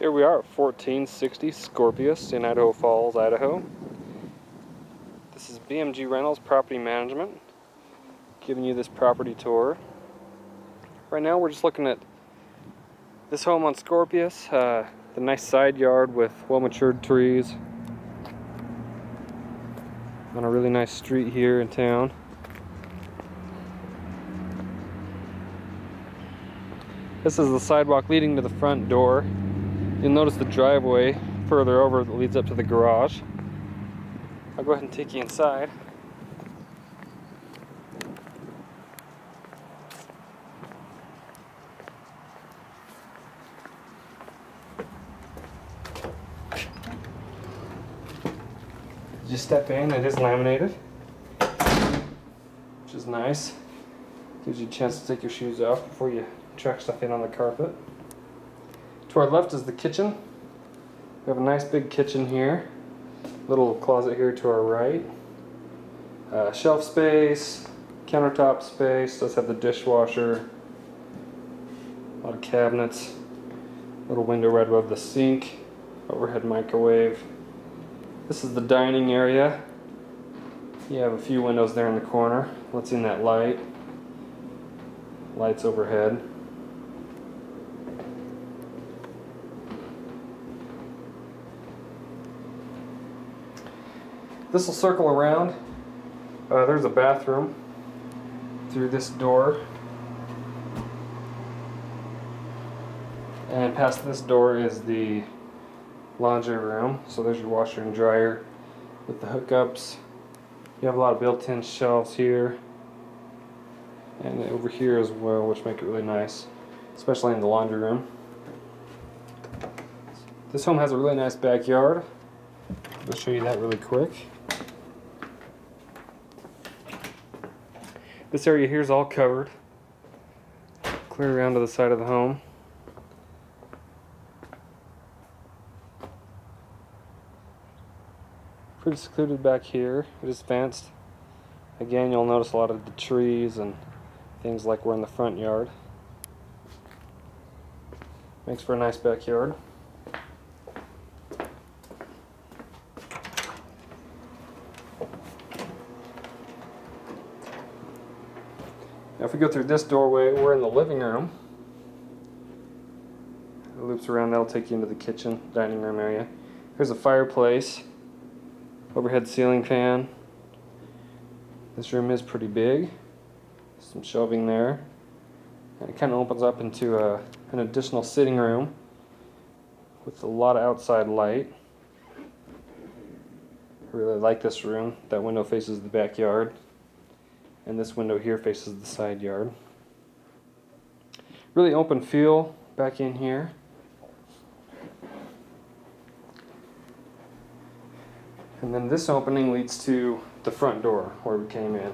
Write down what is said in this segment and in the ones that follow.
Here we are at 1460 Scorpius in Idaho Falls, Idaho. This is BMG Rentals Property Management giving you this property tour. Right now we're just looking at this home on Scorpius, uh, the nice side yard with well-matured trees on a really nice street here in town. This is the sidewalk leading to the front door. You'll notice the driveway further over that leads up to the garage. I'll go ahead and take you inside. Just step in, it is laminated, which is nice. Gives you a chance to take your shoes off before you track stuff in on the carpet. To our left is the kitchen. We have a nice big kitchen here. Little closet here to our right. Uh, shelf space, countertop space, does have the dishwasher. A lot of cabinets. Little window right above the sink. Overhead microwave. This is the dining area. You have a few windows there in the corner. Let's in that light. Lights overhead. This will circle around. Uh, there's a bathroom through this door. And past this door is the laundry room. So there's your washer and dryer with the hookups. You have a lot of built-in shelves here. And over here as well, which make it really nice, especially in the laundry room. This home has a really nice backyard. I'll show you that really quick. This area here is all covered. Clear around to the side of the home. Pretty secluded back here. It is fenced. Again, you'll notice a lot of the trees and things like we're in the front yard. Makes for a nice backyard. We go through this doorway, we're in the living room. It loops around, that'll take you into the kitchen, dining room area. Here's a fireplace, overhead ceiling fan. This room is pretty big. Some shelving there. And it kind of opens up into a, an additional sitting room with a lot of outside light. I really like this room. That window faces the backyard and this window here faces the side yard. Really open feel back in here. And then this opening leads to the front door where we came in.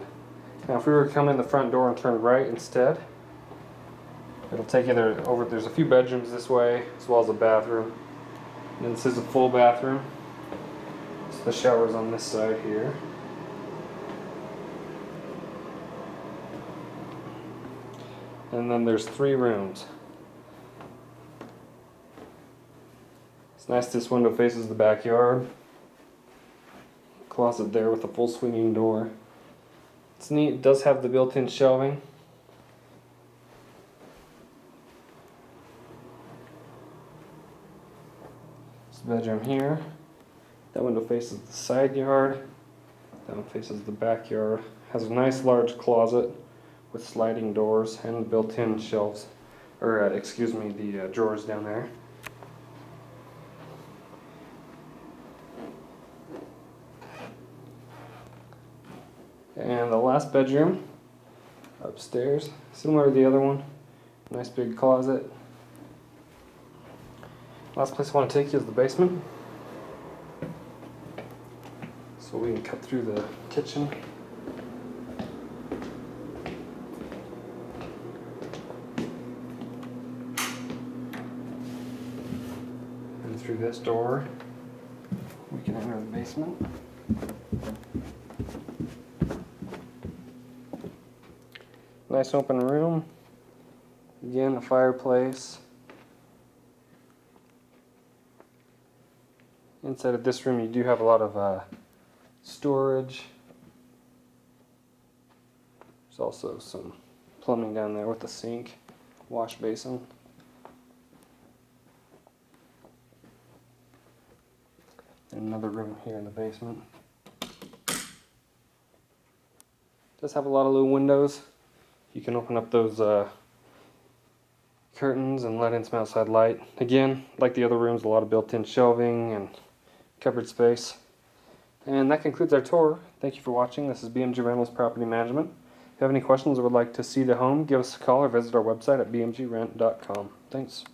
Now if we were to come in the front door and turn right instead, it'll take you there over, there's a few bedrooms this way, as well as a bathroom. And this is a full bathroom. So the shower's on this side here. And then there's three rooms. It's nice this window faces the backyard. Closet there with a full swinging door. It's neat, it does have the built-in shelving. This bedroom here. That window faces the side yard. That one faces the backyard. Has a nice large closet with sliding doors and built-in shelves, or uh, excuse me, the uh, drawers down there. And the last bedroom, upstairs, similar to the other one, nice big closet. Last place I want to take you is the basement. So we can cut through the kitchen. Through this door, we can enter the basement. Nice open room. Again, a fireplace. Inside of this room, you do have a lot of uh, storage. There's also some plumbing down there with a sink, wash basin. Another room here in the basement. Does have a lot of little windows. You can open up those uh, curtains and let in some outside light. Again, like the other rooms, a lot of built-in shelving and cupboard space. And that concludes our tour. Thank you for watching. This is BMG Rentals Property Management. If you have any questions or would like to see the home, give us a call or visit our website at bmgrent.com. Thanks.